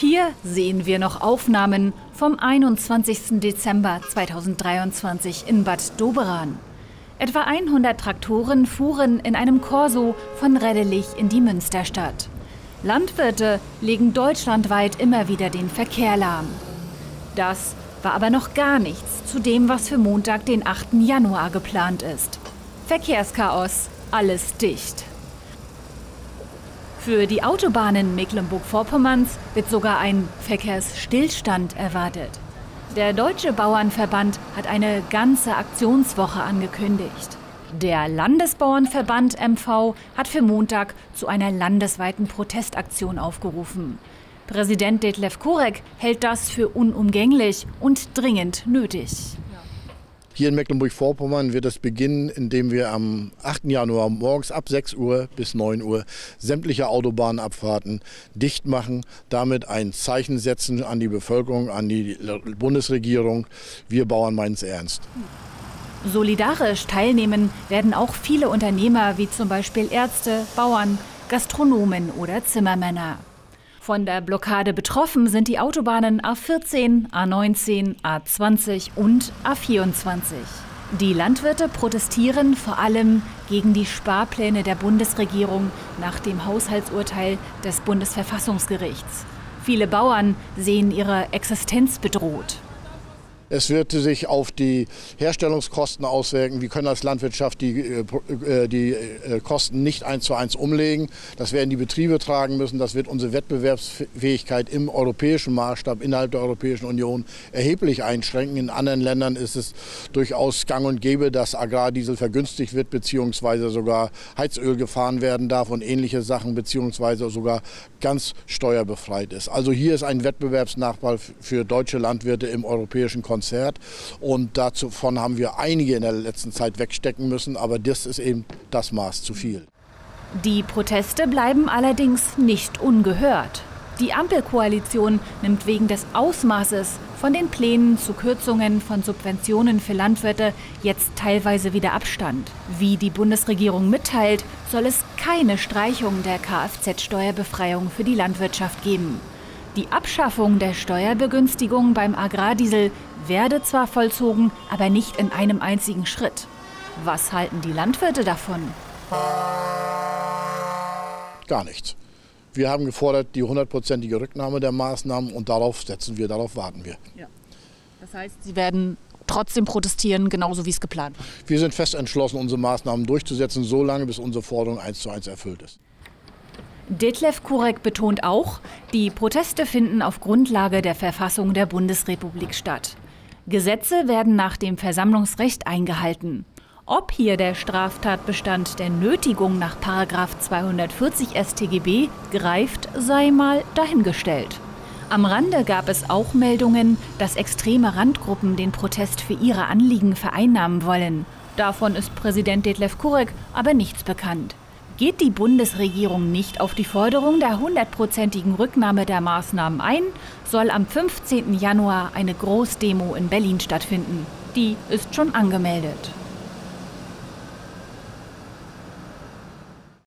Hier sehen wir noch Aufnahmen vom 21. Dezember 2023 in Bad Doberan. Etwa 100 Traktoren fuhren in einem Korso von Reddelich in die Münsterstadt. Landwirte legen deutschlandweit immer wieder den Verkehr lahm. Das war aber noch gar nichts zu dem, was für Montag, den 8. Januar geplant ist. Verkehrschaos, alles dicht. Für die Autobahnen Mecklenburg-Vorpommerns wird sogar ein Verkehrsstillstand erwartet. Der Deutsche Bauernverband hat eine ganze Aktionswoche angekündigt. Der Landesbauernverband MV hat für Montag zu einer landesweiten Protestaktion aufgerufen. Präsident Detlef Korek hält das für unumgänglich und dringend nötig. Hier in Mecklenburg-Vorpommern wird es beginnen, indem wir am 8. Januar morgens ab 6 Uhr bis 9 Uhr sämtliche Autobahnabfahrten dicht machen, damit ein Zeichen setzen an die Bevölkerung, an die Bundesregierung. Wir Bauern meinen es ernst. Solidarisch teilnehmen werden auch viele Unternehmer wie zum Beispiel Ärzte, Bauern, Gastronomen oder Zimmermänner. Von der Blockade betroffen sind die Autobahnen A14, A19, A20 und A24. Die Landwirte protestieren vor allem gegen die Sparpläne der Bundesregierung nach dem Haushaltsurteil des Bundesverfassungsgerichts. Viele Bauern sehen ihre Existenz bedroht. Es wird sich auf die Herstellungskosten auswirken. Wir können als Landwirtschaft die, äh, äh, die äh, Kosten nicht eins zu eins umlegen. Das werden die Betriebe tragen müssen. Das wird unsere Wettbewerbsfähigkeit im europäischen Maßstab innerhalb der Europäischen Union erheblich einschränken. In anderen Ländern ist es durchaus gang und gäbe, dass Agrardiesel vergünstigt wird beziehungsweise sogar Heizöl gefahren werden darf und ähnliche Sachen beziehungsweise sogar ganz steuerbefreit ist. Also hier ist ein Wettbewerbsnachteil für deutsche Landwirte im europäischen Kontext Konzert. Und davon haben wir einige in der letzten Zeit wegstecken müssen, aber das ist eben das Maß zu viel. Die Proteste bleiben allerdings nicht ungehört. Die Ampelkoalition nimmt wegen des Ausmaßes von den Plänen zu Kürzungen von Subventionen für Landwirte jetzt teilweise wieder Abstand. Wie die Bundesregierung mitteilt, soll es keine Streichung der Kfz-Steuerbefreiung für die Landwirtschaft geben. Die Abschaffung der Steuerbegünstigung beim Agrardiesel werde zwar vollzogen, aber nicht in einem einzigen Schritt. Was halten die Landwirte davon? Gar nichts. Wir haben gefordert die hundertprozentige Rücknahme der Maßnahmen und darauf setzen wir, darauf warten wir. Ja. Das heißt, Sie werden trotzdem protestieren, genauso wie es geplant war? Wir sind fest entschlossen, unsere Maßnahmen durchzusetzen, solange bis unsere Forderung eins zu eins erfüllt ist. Detlef Kurek betont auch, die Proteste finden auf Grundlage der Verfassung der Bundesrepublik statt. Gesetze werden nach dem Versammlungsrecht eingehalten. Ob hier der Straftatbestand der Nötigung nach 240 StGB greift, sei mal dahingestellt. Am Rande gab es auch Meldungen, dass extreme Randgruppen den Protest für ihre Anliegen vereinnahmen wollen. Davon ist Präsident Detlef Kurek aber nichts bekannt. Geht die Bundesregierung nicht auf die Forderung der hundertprozentigen Rücknahme der Maßnahmen ein, soll am 15. Januar eine Großdemo in Berlin stattfinden. Die ist schon angemeldet.